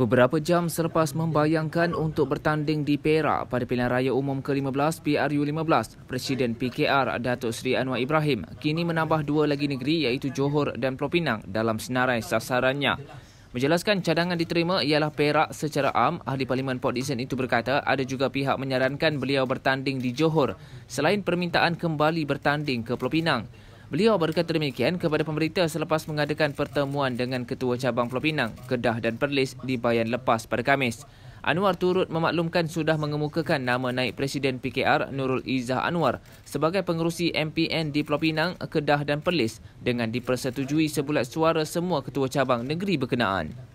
Beberapa jam selepas membayangkan untuk bertanding di Perak pada pilihan raya umum ke-15 PRU15, Presiden PKR Datuk Seri Anwar Ibrahim kini menambah dua lagi negeri iaitu Johor dan Pulau Pinang dalam senarai sasarannya. Menjelaskan cadangan diterima ialah Perak secara am, Ahli Parlimen Port Dickson itu berkata ada juga pihak menyarankan beliau bertanding di Johor selain permintaan kembali bertanding ke Pulau Pinang. Beliau berkata demikian kepada pemberita selepas mengadakan pertemuan dengan Ketua Cabang Pulau Pinang, Kedah dan Perlis di Bayan Lepas pada Kamis. Anwar turut memaklumkan sudah mengemukakan nama naik Presiden PKR Nurul Izzah Anwar sebagai pengerusi MPN di Pulau Pinang, Kedah dan Perlis dengan dipersetujui sebulat suara semua ketua cabang negeri berkenaan.